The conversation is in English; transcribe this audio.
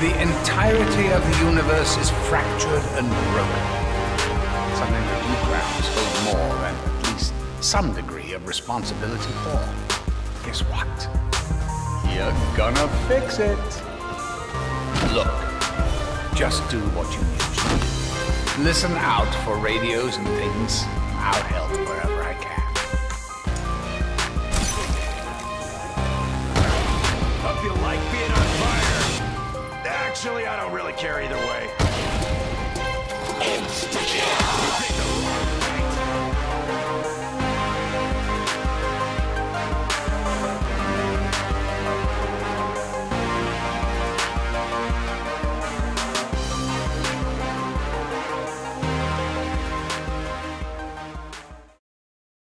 The entirety of the universe is fractured and broken. Something that you grounds hold more than at least some degree of responsibility for. Guess what? You're gonna fix it. Look, just do what you usually do. Listen out for radios and things. I'll help wherever I can. Hope you like being. Actually, I don't really care either way.